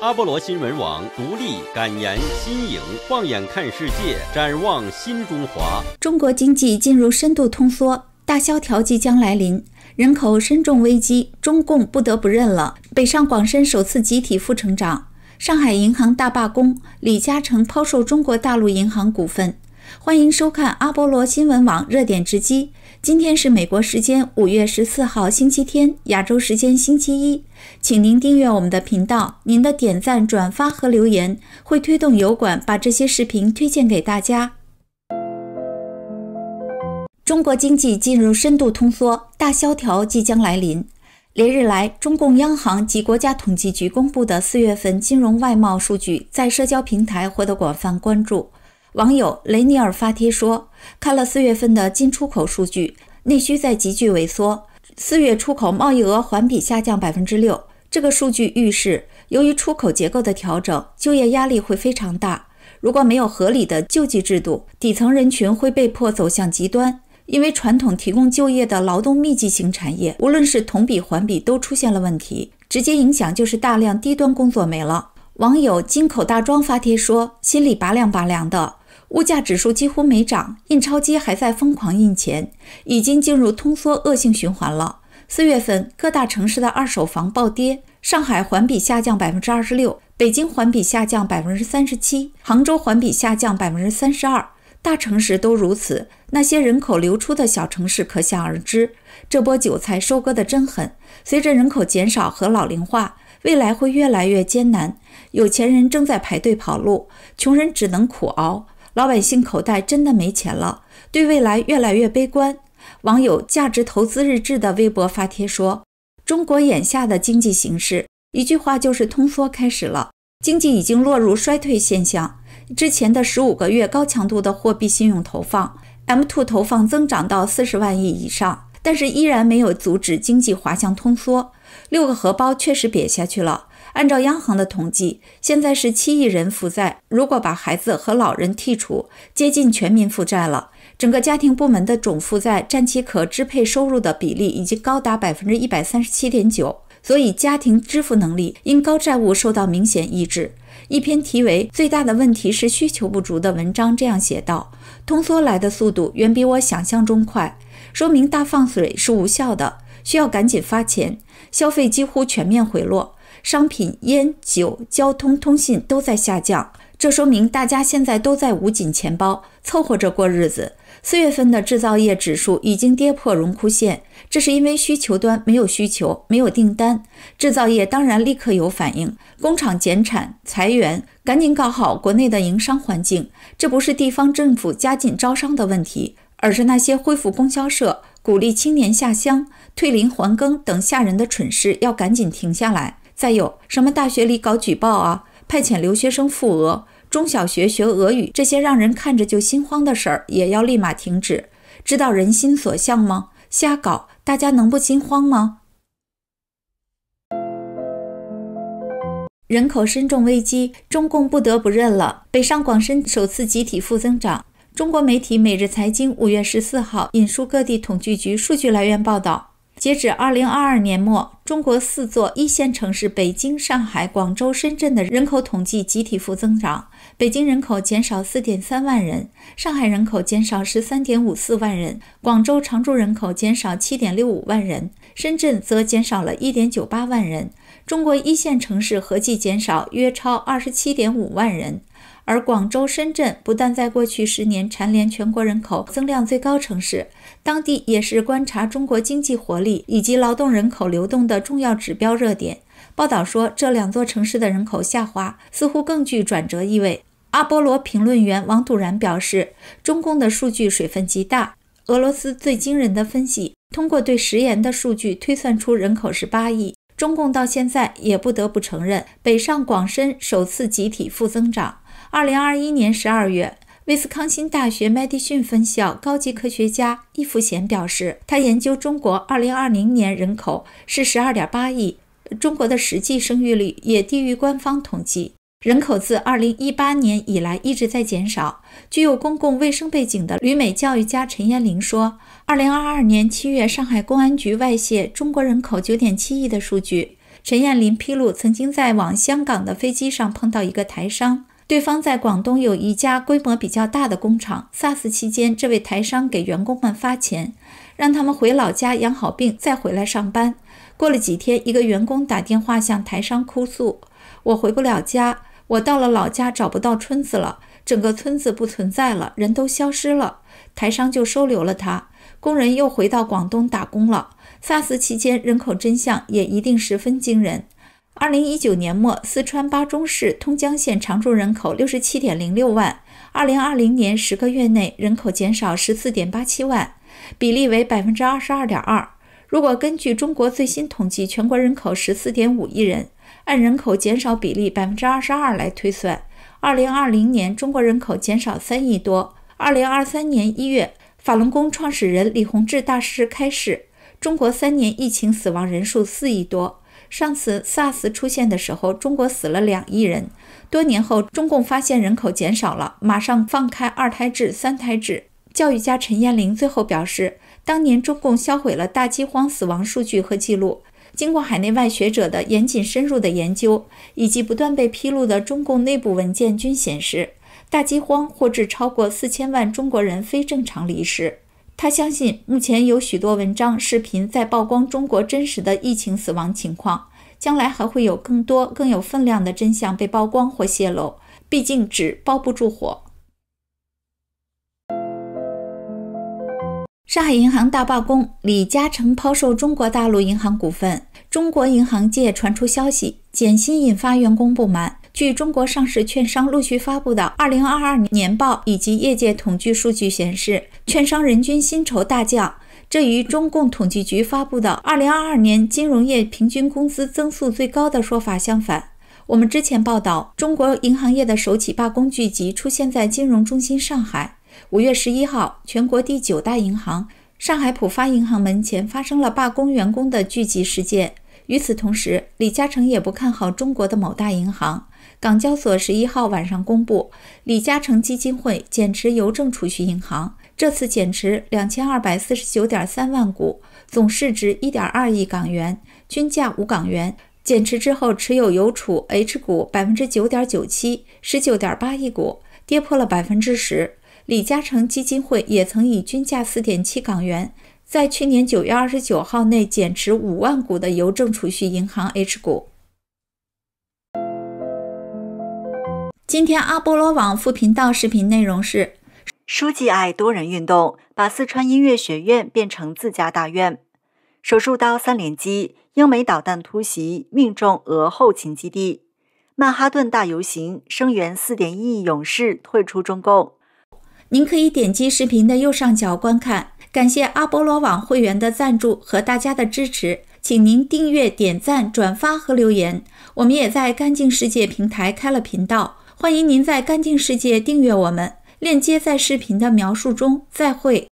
阿波罗新闻网独立、感言、新颖，放眼看世界，展望新中华。中国经济进入深度通缩，大萧条即将来临，人口深重危机，中共不得不认了。北上广深首次集体负成长，上海银行大罢工，李嘉诚抛售中国大陆银行股份。欢迎收看阿波罗新闻网热点直击。今天是美国时间五月十四号星期天，亚洲时间星期一。请您订阅我们的频道，您的点赞、转发和留言会推动油管把这些视频推荐给大家。中国经济进入深度通缩，大萧条即将来临。连日来，中共央行及国家统计局公布的四月份金融外贸数据在社交平台获得广泛关注。网友雷尼尔发帖说：“看了四月份的进出口数据，内需在急剧萎缩，四月出口贸易额环比下降百分之六。这个数据预示，由于出口结构的调整，就业压力会非常大。如果没有合理的救济制度，底层人群会被迫走向极端。因为传统提供就业的劳动密集型产业，无论是同比环比都出现了问题，直接影响就是大量低端工作没了。”网友金口大庄发帖说：“心里拔凉拔凉的。”物价指数几乎没涨，印钞机还在疯狂印钱，已经进入通缩恶性循环了。四月份各大城市的二手房暴跌，上海环比下降百分之二十六，北京环比下降百分之三十七，杭州环比下降百分之三十二。大城市都如此，那些人口流出的小城市可想而知。这波韭菜收割的真狠。随着人口减少和老龄化，未来会越来越艰难。有钱人正在排队跑路，穷人只能苦熬。老百姓口袋真的没钱了，对未来越来越悲观。网友价值投资日志的微博发帖说：“中国眼下的经济形势，一句话就是通缩开始了，经济已经落入衰退现象。之前的十五个月高强度的货币信用投放，M2 投放增长到四十万亿以上，但是依然没有阻止经济滑向通缩。六个荷包确实瘪下去了。”按照央行的统计，现在是七亿人负债。如果把孩子和老人剔除，接近全民负债了。整个家庭部门的总负债占其可支配收入的比例已经高达百分之一百三十七点九。所以，家庭支付能力因高债务受到明显抑制。一篇题为《最大的问题是需求不足》的文章这样写道：“通缩来的速度远比我想象中快，说明大放水是无效的，需要赶紧发钱。消费几乎全面回落。”商品、烟酒、交通、通信都在下降，这说明大家现在都在捂紧钱包，凑合着过日子。四月份的制造业指数已经跌破荣枯线，这是因为需求端没有需求，没有订单，制造业当然立刻有反应，工厂减产、裁员，赶紧搞好国内的营商环境。这不是地方政府加紧招商的问题，而是那些恢复供销社、鼓励青年下乡、退林还耕等吓人的蠢事要赶紧停下来。再有什么大学里搞举报啊，派遣留学生赴俄，中小学学俄语，这些让人看着就心慌的事儿，也要立马停止。知道人心所向吗？瞎搞，大家能不心慌吗？人口深重危机，中共不得不认了。北上广深首次集体负增长。中国媒体《每日财经》五月十四号引述各地统计局数据来源报道。截止二零二二年末，中国四座一线城市北京、上海、广州、深圳的人口统计集体负增长。北京人口减少四点三万人，上海人口减少十三点五四万人，广州常住人口减少七点六五万人，深圳则减少了一点九八万人。中国一线城市合计减少约超二十七点五万人。而广州、深圳不但在过去十年蝉联全国人口增量最高城市，当地也是观察中国经济活力以及劳动人口流动的重要指标热点。报道说，这两座城市的人口下滑似乎更具转折意味。阿波罗评论员王笃然表示，中共的数据水分极大。俄罗斯最惊人的分析，通过对食盐的数据推算出人口是八亿。中共到现在也不得不承认，北上广深首次集体负增长。二零二一年十二月，威斯康星大学麦迪逊分校高级科学家易富贤表示，他研究中国二零二零年人口是十二点八亿，中国的实际生育率也低于官方统计。人口自二零一八年以来一直在减少。具有公共卫生背景的旅美教育家陈彦玲说，二零二二年七月，上海公安局外泄中国人口九点七亿的数据。陈彦霖披露，曾经在往香港的飞机上碰到一个台商，对方在广东有一家规模比较大的工厂。SARS 期间，这位台商给员工们发钱，让他们回老家养好病再回来上班。过了几天，一个员工打电话向台商哭诉：“我回不了家，我到了老家找不到村子了，整个村子不存在了，人都消失了。”台商就收留了他，工人又回到广东打工了。SARS 期间人口真相也一定十分惊人。二零一九年末，四川巴中市通江县常住人口六十七点零六万，二零二零年十个月内人口减少十四点八七万，比例为百分之二十二点二。如果根据中国最新统计，全国人口十四点五亿人，按人口减少比例百分之二十二来推算，二零二零年中国人口减少三亿多。二零二三年一月，法轮功创始人李洪志大师开示。中国三年疫情死亡人数四亿多。上次 SARS 出现的时候，中国死了两亿人。多年后，中共发现人口减少了，马上放开二胎制、三胎制。教育家陈彦霖最后表示，当年中共销毁了大饥荒死亡数据和记录。经过海内外学者的严谨深入的研究，以及不断被披露的中共内部文件均显示，大饥荒或致超过四千万中国人非正常离世。他相信，目前有许多文章、视频在曝光中国真实的疫情死亡情况，将来还会有更多更有分量的真相被曝光或泄露。毕竟纸包不住火。上海银行大罢工，李嘉诚抛售中国大陆银行股份。中国银行界传出消息，减薪引发员工不满。据中国上市券商陆续发布的2022年报以及业界统计数据显示，券商人均薪酬大降，这与中共统计局发布的2022年金融业平均工资增速最高的说法相反。我们之前报道，中国银行业的首起罢工聚集出现在金融中心上海。五月十一号，全国第九大银行上海浦发银行门前发生了罢工员工的聚集事件。与此同时，李嘉诚也不看好中国的某大银行。港交所十一号晚上公布，李嘉诚基金会减持邮政储蓄银行，这次减持两千二百四十九点三万股，总市值一点二亿港元，均价五港元。减持之后，持有邮储 H 股百分之九点九七，十九点八亿股，跌破了百分之十。李嘉诚基金会也曾以均价四点七港元，在去年九月二十九号内减持五万股的邮政储蓄银行 H 股。今天阿波罗网副频道视频内容是：书记爱多人运动，把四川音乐学院变成自家大院。手术刀三连击，英美导弹突袭命中俄后勤基地。曼哈顿大游行，声援四点一亿勇士退出中共。您可以点击视频的右上角观看。感谢阿波罗网会员的赞助和大家的支持，请您订阅、点赞、转发和留言。我们也在干净世界平台开了频道。欢迎您在干净世界订阅我们，链接在视频的描述中。再会。